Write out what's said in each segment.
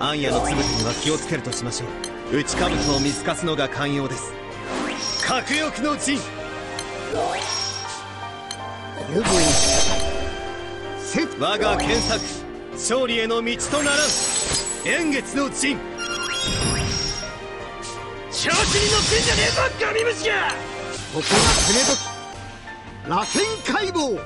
暗夜のつぶてには気をつけるとしましょう。内兜を見透かすのが寛容です。核欲の陣。有望セ我が検索勝利への道とならん。円月の陣。調子に乗ってんじゃねえぞガミ虫が！ここが攻め時。螺旋解剖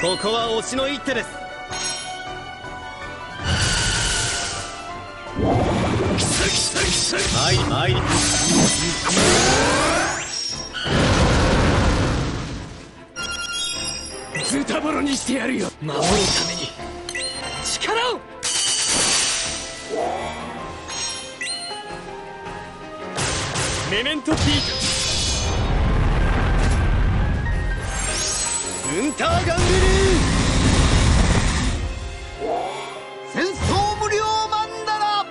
ここは推しの一手です。キサキサキサ参り。参りズタボロにしてやるよ。守るために。力を。メメントピーウンターガング戦争無料マンダラ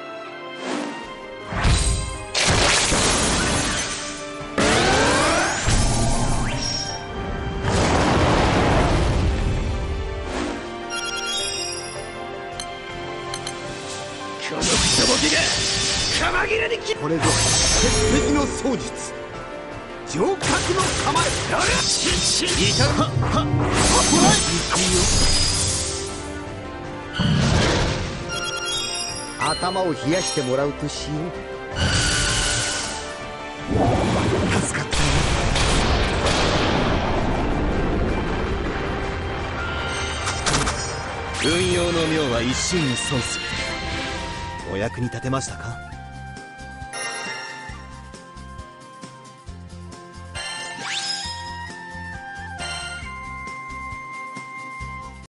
このがカマ切れにきこれぞ鉄壁の槍術城郭の構えやらしし至るはは頭を冷やしてもらうとしよう助かった。運用の妙は一瞬に損するお役に立てました。か